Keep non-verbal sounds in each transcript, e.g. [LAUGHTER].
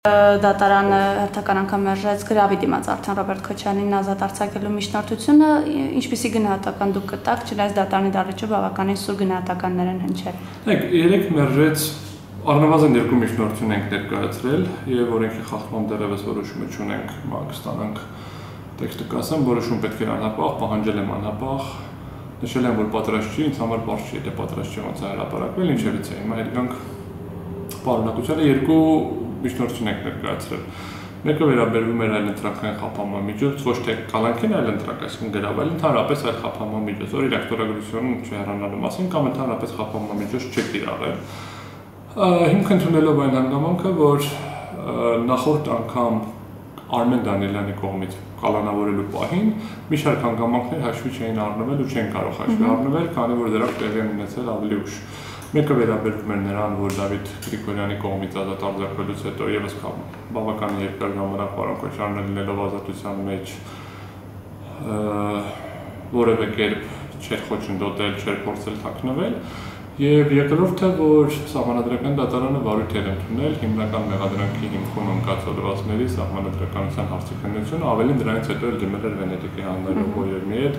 դատարանը հերթական անգամ մերժեց գրավի դիմաց արդեն Ռոբերտ Քոչյանին ազատ արձակելու միջնորդությունը, ինչպիսի գնահատական դուք կտաք, չնայած դատարանի դարիճը բավականին սուր գնահատականներ են հնչել։ Դեք, երեք մերժեց առնվազն երկու միջնորդություն ենք ներկայացրել եւ օրենքի խախտման դերևս որոշումը չունենք, մագստանանք տեքստը կասեմ, որոշում պետք է անհապաղ, պահանջել եմ անհապաղ, նշել եմ, որ պատրաստ չի, ինձ համար բարձ չի, եթե պատրաստ չի ոնց հրապարակվել, ինչերից է։ Հիմա հետ գանք պարունակությանը երկու միջնորդություն ենք ներկայացրել։ Մեկը վերաբերվում էր այլ ընտրական խափանման միջոց, ոչ թե կալանքին այլ ընտրակ, այսինքն գրավել ընդհանրապես այլ խափանման միջոց, որ իր ակտորագրությունն չհեռանալու մասին կամ ընդհանրապես խափանման միջոց չեք իրարել։ Հիմք ընդունելով այն հանգամանքը, որ նախորդ անգամ Արմեն Դանիելյանի կողմից կալանավորելու պահին մի շարք հանգամանքներ հաշվի չէին առնվել ու չեն կարող հաշվի առնվել, քանի որ դրանք տեղի են ունեցել ավելի ուշ։ Մեկը վերաբերվում էր նրան, որ Դավիթ Գրիգորյանի կողմից ազատ արձակվելուց հետո եւս բավական երկար ժամանակ պարոն Քոչարյանը լինելով ազատության մեջ որևէ կերպ չէր խոչընդոտել, չէր փորձել թաքնվել Եվ երկրորդը, որ սահմանադրական դատարանը վարույթ էր ընդունել հիմնական մեղադրանքի հիմքում ընկած հոդվածների սահմանադրականության հարցի քննությունը, ավելին դրանից հետո էլ դիմել էր Վենետիկի հանրային բոյերմի հետ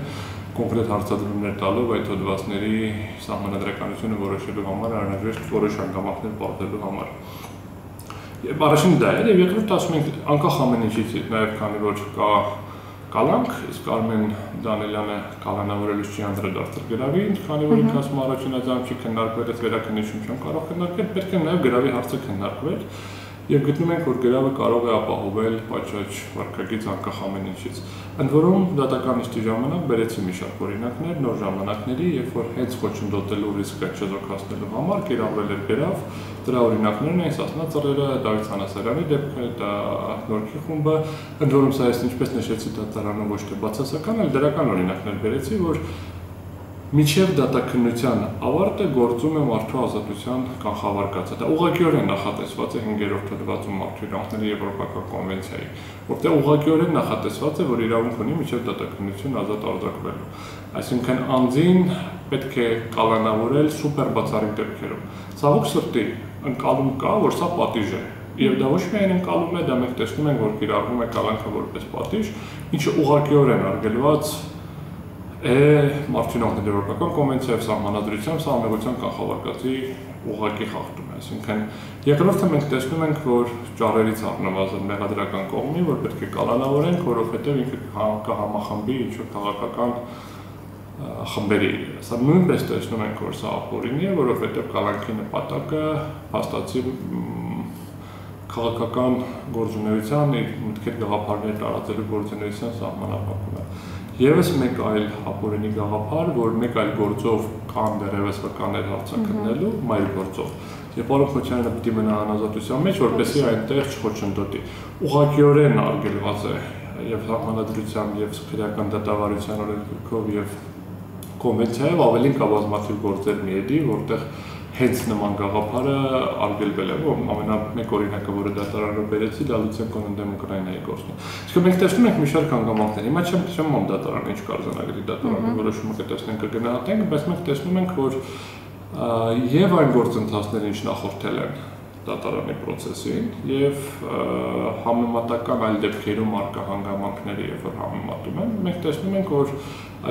կոնկրետ հարցադրումներ տալով այդ հոդվածների սահմանադրականությունը որոշելու համար անհրաժեշտ որոշ հանգամանքներ պարտելու համար։ Եվ առաջին դա էր, եւ երկրորդը ասում ենք անկախ ամեն ինչից, նաեւ քանի որ կա կալանք, իսկ Արմեն Դանելյանը կալանավորելուց չի անդրադարձել գրավի, քանի որ ինքը ասում առաջին աջամ չի քննարկվել, այս վերակնություն չեմ կարող քննարկել, պետք է նաև գրավի հարցը քննարկվել եւ գտնում ենք, որ գրավը կարող է ապահովել պատշաճ վարկագից անկախ ամեն ինչից։ Ընդ որում դատական նիստի ժամանակ բերեցի մի շարք օրինակներ նոր ժամանակների, երբ որ հենց խոչընդոտելու ռիսկը չզոքացնելու համար կիրառվել էր գրավ, դրա օրինակներն են Սասնա ծռերը, Դավիթ Սանասարյանի դեպքը, դա Նորքի խումբը, ընդ որում սա ես ինչպես նշեցի դատարանում ոչ թե բացասական, այլ դրական օրինակներ բերեցի, որ Միջև դատաքննության ավարտը գործում է մարդու ազատության կանխավարկածը։ Դա ուղղակիորեն նախատեսված է 5-րդ հոդվածում մարդու իրավունքների Եվրոպական կոնվենցիայի, որտեղ ուղղակիորեն նախատեսված է, որ իրավունք ունի միջև դատաքննություն ազատ արձակվելու։ Այսինքն անձին պետք է կալանավորել սուպեր բացառիկ դեպքերում։ Ցավոք սրտի ընկալում կա, որ սա պատիժ է, Եվ դա ոչ միայն ընկալում է, դա մենք տեսնում ենք, որ կիրառվում է կալանքը որպես պատիժ, ինչը ուղղակիորեն արգելված է Մարտինովների եվրոպական կոնվենցիայով սահմանադրությամբ սահմանության կանխավարկածի ուղղակի խախտում է։ Այսինքն երկրորդը մենք տեսնում ենք, որ ճառերից առնվազն մեղադրական կողմի, որ պետք է կալանավորենք, որովհետև ինքը կհամախմբի ինչ-որ քաղաքական խմբերի։ Սա նույնպես տեսնում ենք, որ սա ապօրինի է, որովհետև կալանքի նպատակը հաստատի քաղաքական գործունեության իր մտքեր գաղափարներ տարածելու գործունեության սահմանափակումը։ Եվս մեկ այլ ապօրինի գաղափար, որ մեկ այլ գործով կան դերևս վկաներ հարցակնելու, մայր գործով։ Եվ պարոն Խոչյանը պիտի մնա անազատության մեջ, որպեսզի այնտեղ չխոչընդոտի։ Ուղղակիորեն արգելված է եւ համանդրությամբ եւ քրեական դատավարության օրենքով եւ կոնվենցիայով ավելին կա բազմաթիվ գործեր միեդի, որտեղ հենց նման գաղափարը արգելվել է, որ ամենամեկ օրինակը, որը դատարանը բերեցի, դա Լուցենկոն ընդդեմ Ուկրաինայի գործն է։ Իսկ մենք տեսնում ենք մի շարք հանգամանքներ։ Հիմա չեմ չեմ ում դատարանը ինչ կարձանագրի դատարանը որոշումը կտեսնենք կգնահատենք, բայց մենք տեսնում ենք, որ եւ այն գործընթացները, ինչ նախորդել են դատարանի process-ին եւ համեմատական այլ դեպքերում արկա հանգամանքները երբ որ համեմատում են, մենք տեսնում ենք, որ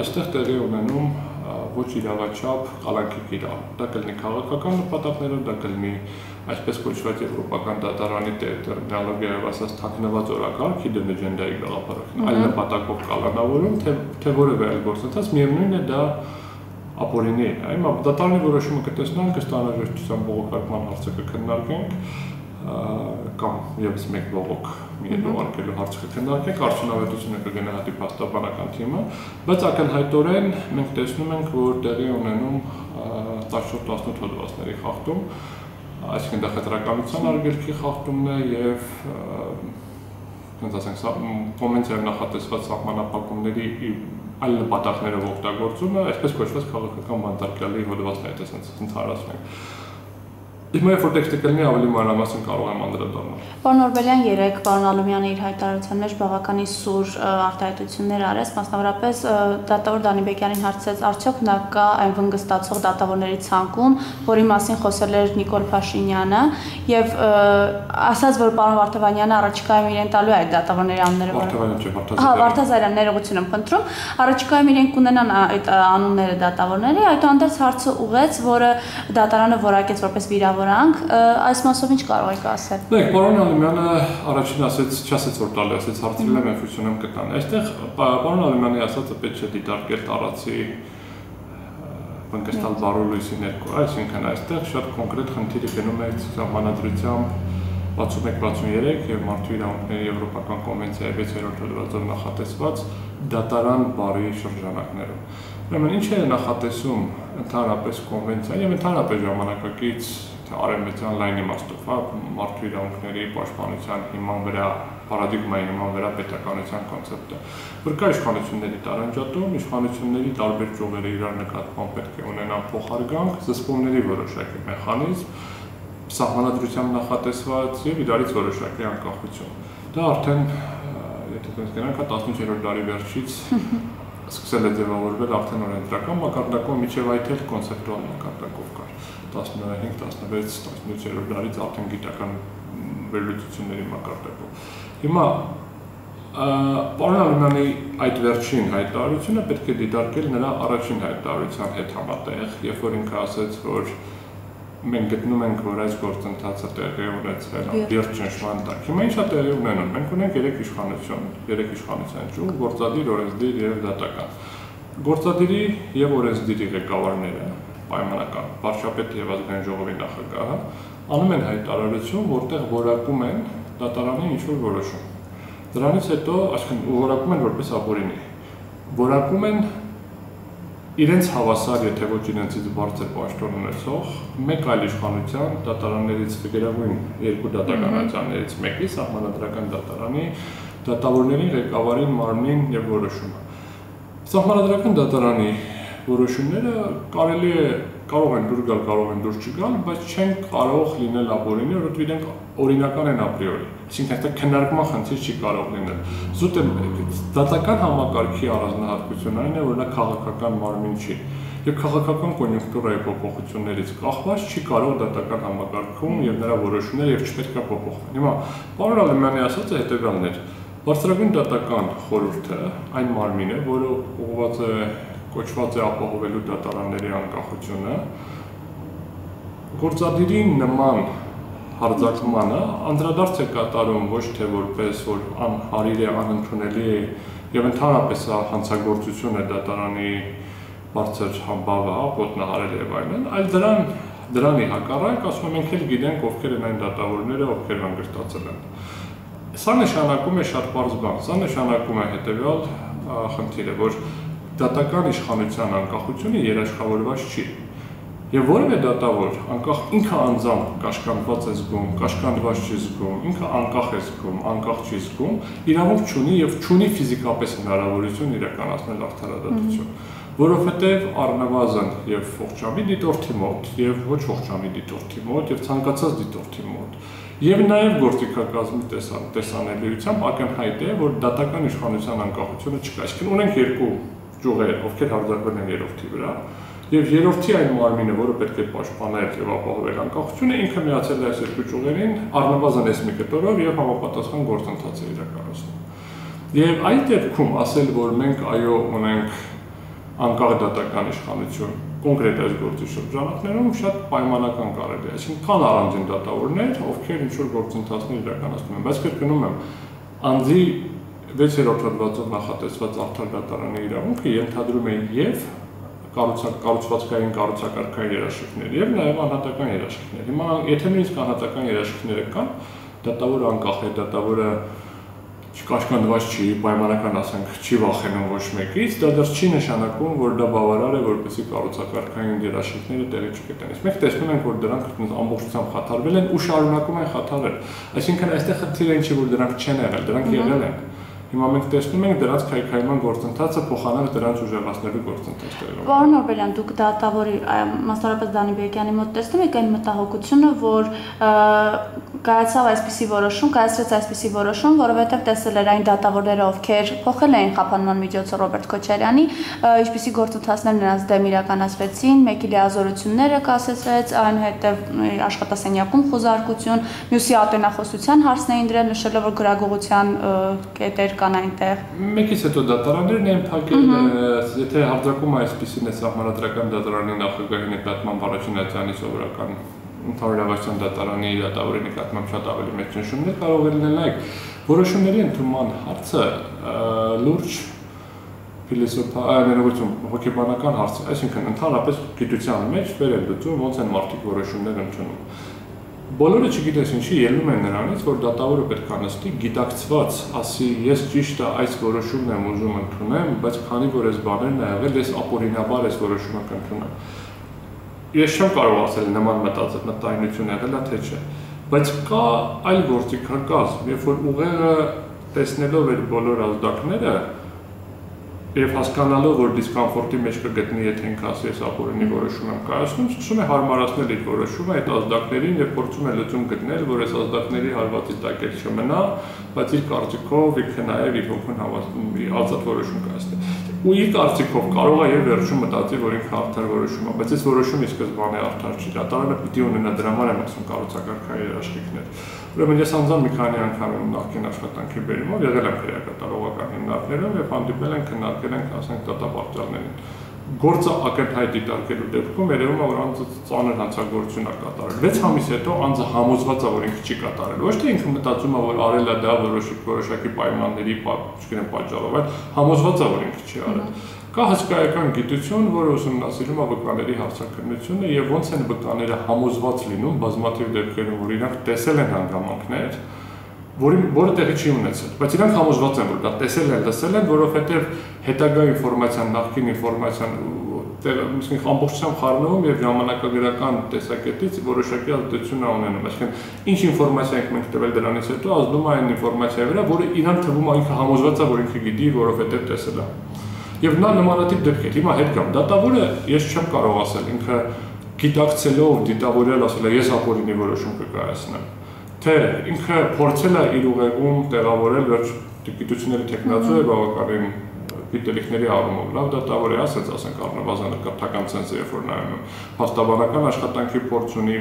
այստեղ տեղի ունենում ոչ իրավաչափ կալանքի կիրառ։ Դա կլինի քաղաքական նպատակներով, դա կլինի այսպես կոչված եվրոպական դատարանի տերմինոլոգիայով ասած թաքնված օրակարգ hidden agenda-ի գաղափարով, այլ նպատակով կալանավորում, թե թե որևէ այլ գործընթաց, միևնույնն է դա ապօրինի է։ Այմ դատարանի որոշումը կտեսնանք, ըստ անհրաժեշտության բողոքարկման հարցը կքննարկենք կամ եւս մեկ բողոք ուղարկելու հարցը կքննարկենք, արդյունավետությունը կգնահատի փաստաբանական թիմը, բայց ակնհայտորեն մենք տեսնում ենք, որ տեղի ունենում 14-18 հոդվածների խախտում, այսինքն դա խտրականության արգելքի խախտումն է եւ ոնց ասենք, կոնվենցիայով նախատեսված սահմանափակումների այլ նպատակներով օգտագործումը, այսպես կոչված քաղաքական բանտարկյալի հոդվածն է, այսպես ընդհանրացնենք Հիմա երբ որ տեքստը կլինի ավելի մանրամասն կարող եմ անդրադառնալ։ Պարոն Օրբելյան երեք պարոն Ալումյանը իր հայտարարության մեջ բավականին սուր արտահայտություններ արեց, մասնավորապես դատավոր Դանիբեկյանին հարցրեց, արդյոք նա կա այն վնգստացող դատավորների ցանկում, որի մասին խոսել էր Նիկոլ Փաշինյանը, եւ ասաց, որ պարոն Վարդավանյանը առաջիկայում իրեն տալու է այդ դատավորների անունները, Վարդավանյան չէ, Վարդազարյան։ Հա, Վարդազարյան ներողություն եմ խնդրում, առաջիկայում իրենք կունենան այդ անունները դատավորների, այդուհանդերձ հարցը ուղեց, որը դատարանը որակեց որպես վիրավոր վրանք, այս մասով ինչ կարող եք ասել։ Նայեք, պարոն Ալիմյանը առաջին ասեց, չասեց որ տալի, ասեց հարցրել եմ ինֆյուսիոնում կտան։ Այստեղ պարոն Ալիմյանի ասածը պետք չէ դիտարկել տարածի բնկստալ բարու լույսի ներքո, այսինքն այստեղ շատ կոնկրետ խնդիրը գնում է համանadrությամբ 61-63 եւ մարդու իրավունքների եվրոպական կոնվենցիայի 6-րդ հոդվածով նախատեսված դատարան բարի շրջանակներում։ Ուրեմն ինչ է նախատեսում ընդհանրապես կոնվենցիան եւ ընդհանրապես ժամանակակից արևմտյան լայն իմաստով, հա, մարդու իրավունքների պաշտպանության հիման վրա պարադիգմայի հիման վրա պետականության կոնցեպտը, որ կա իշխանությունների տարանջատում, իշխանությունների տարբեր ճյուղերը իրար նկատմամբ պետք է ունենան փոխարգանք, զսպումների որոշակի մեխանիզմ, սահմանադրությամբ նախատեսված եւ իրարից որոշակի անկախություն։ Դա արդեն եթե դες գնանք 18-րդ դարի վերջից [LAUGHS] սկսել է ձևավորվել արդեն օրենսդրական մակարդակով, միջև այդ էլ կոնցեպտուալ մակարդակով կար 15, 16, 17-րդ դարից արդեն գիտական վերլուծությունների մակարդակով։ Հիմա Պարոն Ալիմյանի այդ վերջին հայտարարությունը պետք է դիտարկել նրա առաջին հայտարարության հետ համատեղ, երբ որ ինքը ասաց, որ մենք գտնում ենք, որ այս գործընթացը տեղի ունեցել է բերջ ճնշման տակ։ Հիմա ի՞նչ է տեղի ունենում։ Մենք ունենք երեք իշխանություն, երեք իշխանության ճյուղ, գործադիր, օրենսդիր եւ դատական։ Գործադիրի եւ օրենսդիրի ղեկավարները պայմանական վարչապետը եւ ազգային ժողովի նախագահը անում են հայտարարություն, որտեղ որակում են դատարանի ինչ որ որոշում։ Դրանից հետո, այսինքն որակում են որպես ապօրինի։ Որակում են իրենց հավասար, եթե ոչ իրենցից բարձր պաշտոն ունեցող մեկ այլ իշխանության դատարաններից ֆեդերալային երկու դատականություններից մեկի սահմանադրական դատարանի դատավորների ղեկավարին մարմնին եւ որոշումը։ Սահմանադրական դատարանի որոշումները կարելի է կարող են դուր գալ, կարող են դուր չգալ, բայց չեն կարող լինել ապօրինի, որովհետեւ իրենք օրինական են ապրիորի։ Այսինքն այստեղ քննարկման խնդիր չի կարող լինել։ Զուտ է դատական համակարգի առանձնահատկությունն այն է, որ նա քաղաքական մարմին չի եւ քաղաքական կոնյունկտուրայի փոփոխություններից կախված չի կարող դատական համակարգում եւ նրա որոշումները եւ չպետք է փոփոխվեն։ Հիմա պարոն Ալեմյանի հետեւյալն է. Բարձրագույն դատական խորհուրդը այն մարմինը, որը ուղղված է կոչված է ապահովելու դատարանների անկախությունը գործադիրի նման հարձակմանը անդրադարձ է կատարում ոչ թե որպես որ անհարիր է անընդունելի է եւ ընդհանրապես հանցագործություն է դատարանի բարձր համբավը ոտնահարել եւ այլն, այլ դրան դրանի հակառակ ասում եմ մենք էլ գիտենք ովքեր են այն դատավորները, ովքեր հանգստացել են։ Սա նշանակում է շատ բարձ բան, սա նշանակում է հետեւյալ խնդիրը, որ դատական իշխանության անկախությունը երաշխավորված չի։ Եվ որևէ դատավոր անկախ ինքը անձամբ կաշկանդված է զգում, կաշկանդված չի զգում, ինքը անկախ է զգում, անկախ չի զգում, իրավունք չունի եւ չունի ֆիզիկապես հնարավորություն իրականացնել արդարադատություն, որովհետեւ առնվազն եւ ողջամի դիտորդի մոտ եւ ոչ ողջամի դիտորդի մոտ եւ ցանկացած դիտորդի մոտ եւ նաեւ գործիքակազմի տեսան տեսանելիությամբ ակնհայտ է որ դատական իշխանության անկախությունը չկա։ Այսինքն ունենք երկու ճյուղեր, ովքեր հարձակվել են երրորդի վրա, եւ երրորդի այն մարմինը, որը պետք է պաշտպանել եւ ապահովել անկախությունը, ինքը միացել է այս երկու ճյուղերին առնվազն այս մի կտորով եւ համապատասխան գործընթաց է իրականացնում։ Եվ այդ դեպքում ասել, որ մենք այո ունենք անկախ դատական իշխանություն կոնկրետ այս գործի շրջանակներում շատ պայմանական կարելի է, այսինքն կան առանձին դատավորներ, ովքեր ինչ որ գործընթացներ իրականացնում են, բայց կրկնում եմ, անձի 6-րդ հոդվածով նախատեսված արդար դատարանի իրավունքը ենթադրում է եւ կառուցակ կառուցվածքային կառուցակարգային երաշխիքներ եւ նաեւ անհատական երաշխիքներ։ Հիմա եթե նույնիսկ անհատական երաշխիքները կան, դատավորը անկախ է, դատավորը չկաշկանդված չի, պայմանական ասենք, չի վախենում ոչ մեկից, դա դեռ չի նշանակում, որ դա բավարար է, որպեսզի կառուցակարգային երաշխիքները տեղի չգտնեն։ Իսկ մենք տեսնում ենք, որ դրանք ամբողջությամբ խաթարվել են ու շարունակում են խաթարել։ Այսինքն այստեղ խնդիրը ինչի որ դրանք չեն եղել, դրանք եղել են Հիմա մենք տեսնում ենք դրանց քայքայման գործընթացը փոխանցել դրանց ուժեղացնելու գործընթացը։ Պարոն Օրբելյան, դուք դատավորի մասնավորապես Դանի Բեկյանի մոտ տեսնում եք այն մտահոգությունը, որ կայացավ այսպիսի որոշում, կայացրեց այսպիսի որոշում, որովհետև տեսել էր այն դատավորները, ովքեր փոխել էին խափանման միջոցը Ռոբերտ Քոչարյանի, ինչպիսի գործընթացներ նրանց դեմ իրականացվեցին, մեկի լիազորությունները կասեցրեց, այնուհետև աշխատասենյակում խոզարկություն, մյուսի ատենախոսության հարցն էին դրել, նշելով որ գրագողության կետեր կան այնտեղ։ Մեկից հետո դատարաններն են փակել, եթե հարձակում այսպեսին է սահմանադրական դատարանի նախագահի նկատմամբ առաջին ատյանի սովորական ընդհանրավարության դատարանի դատավորի նկատմամբ շատ ավելի մեծ ճնշումներ կարող է լինել որոշումների ընդունման հարցը լուրջ ֆիլիսոփայական հոգեբանական հարց այսինքն ընդհանրապես գիտության մեջ վերել լուծում ոնց են մարդիկ որոշումներ ընդունում։ Բոլորը չգիտես ինչի ելնում են նրանից, որ դատավորը պետք է նստի գիտակցված, ասի ես ճիշտ է այս որոշումն եմ ուզում ընդունեմ, բայց քանի որ այս բաներն ա եղել, ես ապօրինաբար այս որոշումը կընդունեմ ես չեմ կարող ասել նման մտածել մտայնություն եղել է թե չէ բայց կա այլ գործիքակազմ երբ որ ուղեղը տեսնելով այդ բոլոր ազդակները եւ հասկանալով որ դիսկոմֆորտի մեջ կգտնի եթե ինքը ասի ես ապօրինի որոշում եմ կայացնում սկսում է հարմարացնել իր որոշումը այդ ազդակներին եւ փորձում է լուծում գտնել որ այս ազդակների հարվածի տակ էլ չմնա բայց իր կարծիքով ինքը նաեւ իր հոգուն հավաստում ազատ որոշում կայացնի ու իր կարծիքով կարող է եւ վերջում մտածի, որ ինքը արդար որոշում է, բայց այս որոշումը ի սկզբանե արդար չի։ Դատարանը պիտի ունենա դրա համար եմ ասում կառուցակարգային երաշխիքներ։ Ուրեմն ես անձամբ մի քանի անգամ եմ նախկին աշխատանքի բերումով եղել եմ քրեակատարողական հիմնարկներում եւ հանդիպել են քննարկել են, ասենք, դատապարտյալներին գործը ակնհայտ դիտարկելու դեպքում երևում է որ անձը ծանր հանցագործություն է կատարել։ 6 ամիս հետո անձը համոզված է որ ինքը չի կատարել։ Ոչ թե ինքը մտածում է որ արել է դա որոշակի պայմանների, չգիտեմ, պատճառով, այլ համոզված է որ ինքը չի արել։ Կա հսկայական գիտություն, որը ուսումնասիրում է վկաների հարցակրթությունը եւ ոնց են վկաները համոզված լինում բազմաթիվ դեպքերում, որ իրանք տեսել են հանգամանքներ, որի որը տեղի չի ունեցել, բայց իրանք համոզված են, որ դա տեսել են, լսել են, որովհետև հետագա ինֆորմացիան, նախկին ինֆորմացիան իսկին ամբողջությամբ խառնվում եւ ժամանակագրական տեսակետից որոշակի ազդեցություն ունենում։ Այսինքն ինչ ինֆորմացիա ենք մենք տվել դրանից հետո ազդում է այն ինֆորմացիայի վրա, որը իրան թվում է ինքը համոզված է, որ ինքը գիտի, որովհետեւ տեսել է։ Եվ նա նմանատիպ դեպքեր։ Հիմա հետ կամ դատավորը ես չեմ կարող ասել ինքը գիտակցելով դիտավորյալ ասել է ես ապօրինի որոշում կկայացնեմ թե ինքը փորձել է իր ուղեղում տեղավորել վերջ գիտությունների տեխնացու է բավականին գիտելիքների առումով լավ դատավոր է ասած ասենք առնվազն կապտական ցենզը երբ որ նայում հաստաբանական աշխատանքի փորձ ունի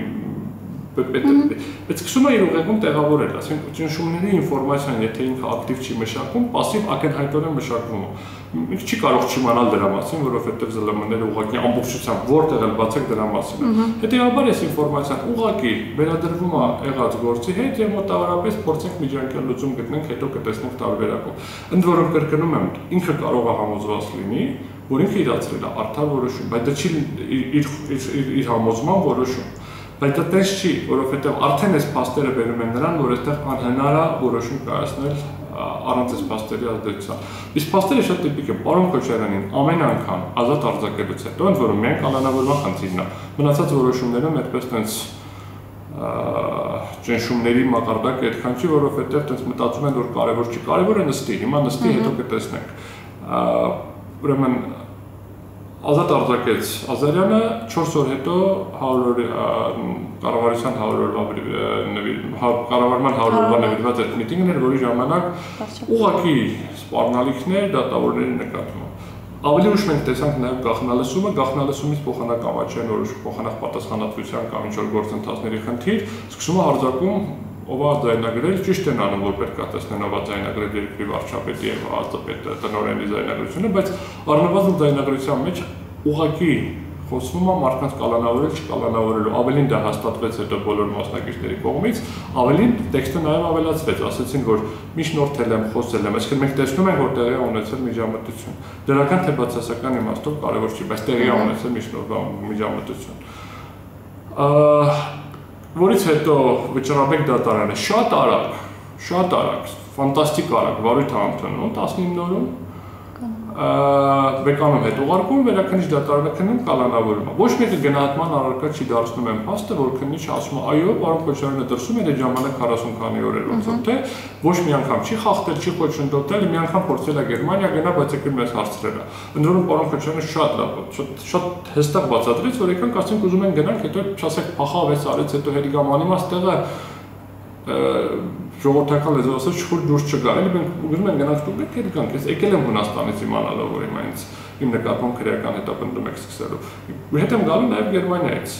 բայց սկսում է իր ուղեղում տեղավորել, ասենք ճնշումների ինֆորմացիան, եթե ինքը ակտիվ չի մշակում, пассив ակնհայտորեն մշակվում է։ Ինքը չի կարող չիմանալ դրա մասին, որովհետև ԶԼՄ-ները ուղղակի ամբողջությամբ որտեղ էլ բացեք դրա մասին։ Հետևաբար այս ինֆորմացիան ուղղակի վերադրվում է եղած գործի հետ եւ մոտավորապես փորձենք միջանկյալ լուծում գտնենք, հետո կտեսնենք տարբերակով։ Ընդ որում կրկնում եմ, ինքը կարող է համոզված լինի, որ ինքը իրացրել է արդար որոշում, բայց դա չի իր իր իր համոզման որոշում բայց դա տես չի, որովհետև արդեն այս փաստերը բերում են նրան, որ այդտեղ անհնար է որոշում կայացնել առանց այս փաստերի ազդեցության։ Իսկ փաստերը շատ տիպիկ են։ Պարոն Քոչարյանին ամեն անգամ ազատ արձակելուց հետո, ընդ որում միայն կանոնավորման խնդիրն է, մնացած որոշումներում այդպես տենց ճնշումների մակարդակը այդքան չի, որովհետև տենց մտածում են, որ կարևոր չի, կարևորը նստի, հիմա նստի, հետո կտեսնենք։ Ուրեմն ազատ արձակեց Ազարյանը 4 օր հետո 100 կառավարության 100 օրվա հա, կառավարման 100 օրվա նվիրված այդ միտինգն էր, որի ժամանակ ուղակի սպառնալիքներ դատավորների նկատմամբ Ավելի ուշ մենք տեսանք նաև գախնալսումը, գախնալսումից փոխանակ ամաչյան որոշ փոխանակ պատասխանատվության կամ ինչ-որ գործընթացների խնդիր, սկսում է հարձակում ով է ձայնագրել, ճիշտ են անում, որ պետք է տեսնեն ով է ձայնագրել երկրի վարչապետի եւ ազատապետի տնօրենի ձայնագրությունը, բայց առնվազն ձայնագրության մեջ ուղակի խոսվում է մարդկանց կալանավորել, չկալանավորելու։ Ավելին դա հաստատվեց հետո բոլոր մասնակիցների կողմից, ավելին տեքստը նաև ավելացվեց, ասացին, որ միջնորդել եմ, խոսել եմ, այսինքն մենք տեսնում ենք, որ տեղի ունեցել միջամտություն։ Դրական թե բացասական իմաստով կարևոր չի, բայց տեղի ունեցել միջամտություն որից հետո վճռաբեկ դատարանը շատ արագ, շատ արագ, ֆանտաստիկ արագ վարույթ ընդունում 19 օրում վեկանում հետ ուղարկում, վերաքննիչ դատարանը քննում կալանավորում։ Ոչ մեկը գնահատման առարկա չի դարձնում այն փաստը, որ քննիչը ասում է, այո, պարոն Քոչարյանը դրսում էր այդ ժամանակ 40 քանի օրեր ոնց թե ոչ մի անգամ չի խախտել, չի խոչընդոտել, մի անգամ փորձել է Գերմանիա գնա, բայց եկել մեզ հարցրել է։ Ընդորում պարոն Քոչարյանը շատ լավ, շատ շատ հստակ բացատրեց, որ եկանք ասենք ուզում են գնանք, հետո չասեք փախավ էս արեց, հետո հետիկամ անիմաստ տեղը ժողովրդական լեզվով ասած շուտ դուրս չգա։ Էլի մենք ուզում ենք գնանք դուք եք եկել գանք։ Ես եկել եմ Հունաստանից իմանալով որ հիմա ինձ իմ նկատմամբ քրեական հետապնդում եք սկսելու։ Հետ եմ գալու նաև Գերմանիայից։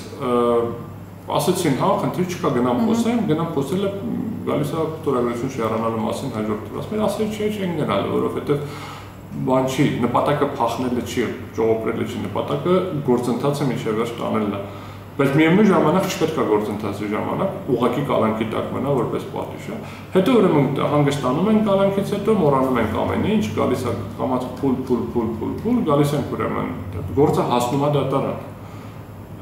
Ասացին, հա, խնդիր չկա, գնամ խոսեմ, գնամ խոսելը գալիս է ֆոտոգրաֆիություն շերանալու մասին հաջորդ դրաս։ Մեր ասել չէ, չեն գնալու, որովհետև բան չի, նպատակը փախնելը չի, ժողովրդելը չի, նպատակը գործընթացը միջև վերջ տանելն է։ Բայց միևնույն ժամանակ չպետք է գործընթացի ժամանակ ուղակի կալանքի տակ մնա որպես պատիժ, հա։ Հետո ուրեմն հանգստանում են կալանքից հետո մոռանում են ամեն ինչ, գալիս է կամած փուլ փուլ փուլ փուլ փուլ, գալիս են ուրեմն գործը հասնում է դատարան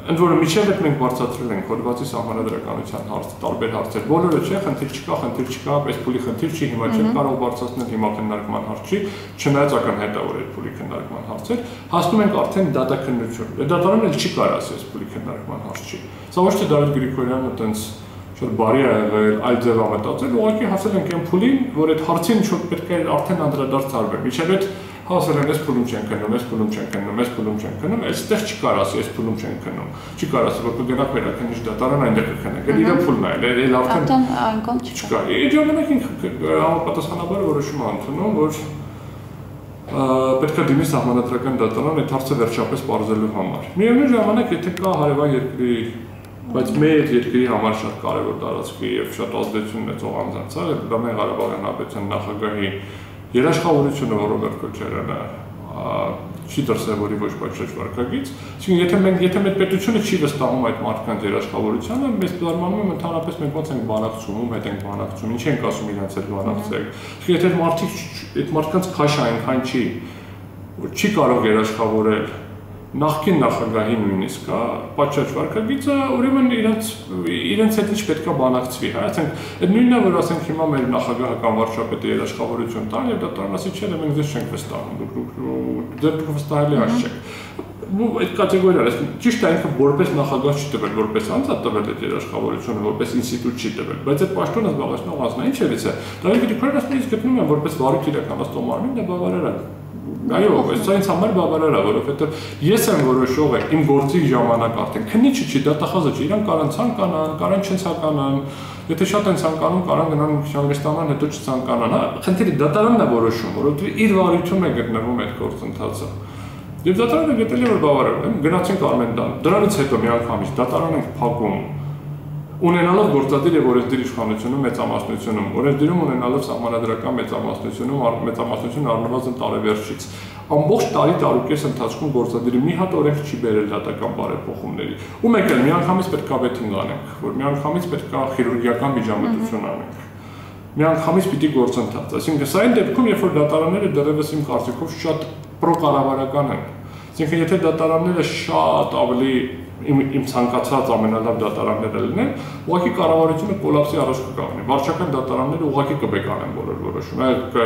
ընդ որում միջև այդ մենք բարձրացրել ենք հոդվածի սահմանադրականության հարց, տարբեր հարցեր։ Բոլորը չէ, խնդիր չկա, խնդիր չկա, այս փուլի խնդիր չի, հիմա չեն կարող բարձրացնել հիմա քննարկման հարց չի, չնայած ակնհայտ է որ այդ փուլի քննարկման հարցեր, հասնում ենք արդեն դատաքննություն։ Դատարանը էլ չի կարող ասել այս փուլի քննարկման հարց չի։ Սա ոչ թե Դավիթ Գրիգորյանը այտենց շատ բարի է եղել, այլ ձև ամետացել, ուղղակի հասել ենք այն փուլին, որ այդ հարցին շատ պետք է արդեն անդրադարձ արվի։ Միջև այդ հասել են, այս փուլում չեն քննում, այս փուլում չեն քննում, այս փուլում չեն քննում, այստեղ չկար ասի, այս փուլում չեն քննում։ Չի կար ասի, որ կգնաք վերաքննիչ դատարան այնտեղ կքնեք։ Էլ իր փուլն է, էլ արդեն այն կողմ չկա։ Այդ ժամանակ ինքը համապատասխանաբար որոշում է ընդունում, որ պետք է դիմի սահմանադրական դատարան այդ հարցը վերջապես բարձելու համար։ Միևնույն ժամանակ, եթե կա հարևան երկրի բայց մեր երկրի համար շատ կարևոր տարածքի եւ շատ ազդեցություն ունեցող անձանց, դա մեր Ղարաբաղյան Հանրապետության նախագահի երաշխավորությունը, որ Ռոբերտ Քոչարյանը չի դրսևորի ոչ պատշաճ վարկագից, այսինքն եթե մենք եթե մեր պետությունը չի վստահում այդ մարդկանց երաշխավորությանը, մեզ զարմանում եմ ընդհանրապես մենք ոնց ենք բանակցում, ում հետ ենք բանակցում, ինչ ենք ասում իրենց հետ բանակցեք։ Իսկ եթե մարդիկ այդ մարդկանց քաշ այնքան չի, որ չի կարող երաշխավորել նախկին նախագահի նույնիսկ, հա, պատշաճ վարկագիծը, ուրեմն իրենց իրենց հետ ինչ պետքա բանակցվի, հա, այսինքն այդ նույնն է, որ ասենք հիմա մեր նախագահը կամ վարչապետը երաշխավորություն տան եւ դա տրան ասի չէ, մենք ձեզ չենք վստահում, դուք դուք վստահելի աս չեք ու այդ կատեգորիան, այսինքն ճիշտ է ինքը որպես նախագահ չի տվել, որպես անձ է տվել այդ երաշխավորությունը, որպես ինստիտուտ չի տվել, բայց այդ պաշտոնը զբաղեցնող անձն է, ինչևից է։ Դա ինքը դիքորը ասում գտնում են որպես վարույթ իրականացնող մարմին, դա բավարար է Այո, սա ինձ համար բավարար է, որովհետև ես եմ որոշողը իմ գործի ժամանակ արդեն քնիչը չի, դատախազը չի, իրան կարան ցանկանան, կարան չցանկանան, եթե շատ են ցանկանում, կարան գնան քյանգստանան, հետո չցանկանան, հա, խնդիրը դատարանն է որոշում, որովհետև իր վարույթում է գտնվում այդ գործընթացը։ Եվ դատարանը գտել է որ բավարար է, գնացինք Արմենտան։ Դրանից հետո մի անգամից դատարան ենք փակում ունենալով գործադիր եւ օրենսդիր իշխանությունում մեծամասնությունում, օրենսդիրում ունենալով սահմանադրական մեծամասնությունում մեծամասնություն առնվազն տարեվերջից ամբողջ տարի տարուկես ընթացքում գործադիրը մի հատ օրենք չի բերել դատական բարեփոխումների։ Ու մեկ էլ միանգամից պետք է վեթինգ անենք, որ միանգամից պետք է քիրուրգիական միջամտություն անենք։ Միանգամից պիտի գործընթաց։ Այսինքն սա այն դեպքում, երբ որ դատարանները դեռևս իմ կարծիքով շատ պրոկառավարական են։ Այսինքն եթե դատարանները շատ ավելի իմ իմ ցանկացած ամենալավ դատարանները լինեն, ուղղակի կառավարությունը կոլապսի առաջ կգտնի։ Վարչական դատարանները ուղղակի կբեկանեն բոլոր որոշումները,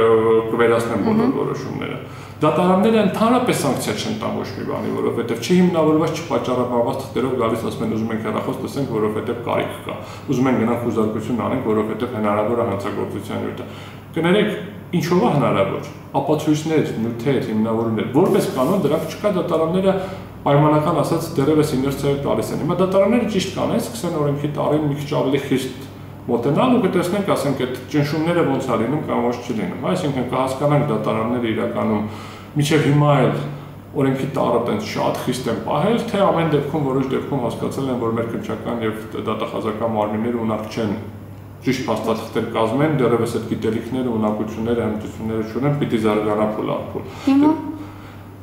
կվերացնեն բոլոր որոշումները։ Դատարանները ընդհանրապես սանկցիա չեն տա ոչ մի բանի, որովհետև չի հիմնավորված չպաճառաբանված թղթերով գալիս ասում են ուզում ենք հեռախոս լսենք, որովհետև կարիք կա։ Ուզում են գնանք ուզարկություն անենք, որովհետև հնարավոր է հանցագործության յութը։ Կներեք, ինչով է հնարավոր։ Ապացույցներ, նյութեր, հիմնավորումներ, որպես կանոն դրանք չկա դատարանները պայմանական ասած դերևս իներցիայով տալիս են։ Հիմա դատարանները ճիշտ կան, այս 20 օրենքի տարին մի քիչ ավելի խիստ մոտենալ ու կտեսնենք, ասենք այդ ճնշումները ոնց է լինում կամ ոչ չի լինում։ Այսինքն կհասկանանք դատարանները իրականում միջև հիմա էլ օրենքի տարը տենց շատ խիստ են պահել, թե ամեն դեպքում որոշ դեպքում հասկացել են, որ մեր քննչական եւ դատախազական մարմինները ունակ չեն ճիշտ փաստաթղթեր կազմեն, դեռևս այդ գիտելիքները, ունակությունները, հմտությունները չունեն, պիտի զարգանա փուլ։ Հիմա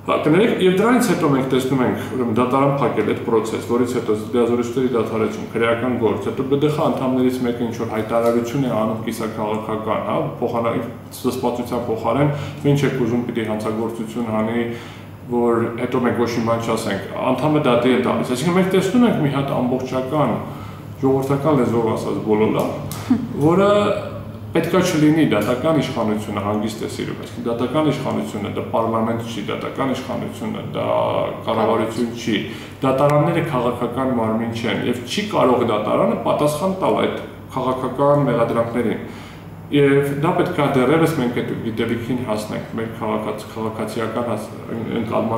Կներեք, եւ դրանից հետո մենք տեսնում ենք, ուրեմն դատարան փակել այդ process, որից հետո դիազորիստերի դադարեցում, քրեական գործ, հետո ԲԴԽ անդամներից մեկը ինչ որ հայտարարություն է անում կիսաքաղաքական, հա, փոխանակ զսպվածության փոխարեն, ինչ եք ուզում պիտի հանցագործություն անի, որ հետո մենք ոչ մի բան չասենք, անդամը դատի է տալիս։ Այսինքն մենք տեսնում ենք մի հատ ամբողջական ժողովրդական լեզվով ասած բոլոլա, որը պետքա չլինի դատական իշխանությունը հանգիստ է սիրում, այսինքն դատական իշխանությունը դա պարլամենտ չի, դատական իշխանությունը դա կառավարություն չի։ Դատարանները քաղաքական մարմին չեն եւ չի կարող դատարանը պատասխան տալ այդ քաղաքական մեղադրանքներին։ Եվ դա պետք է դեռևս մենք այդ գիտելիքին հասնենք մեր քաղաքացիական ընկալման